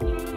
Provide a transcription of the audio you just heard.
Bye.